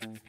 Mm-hmm.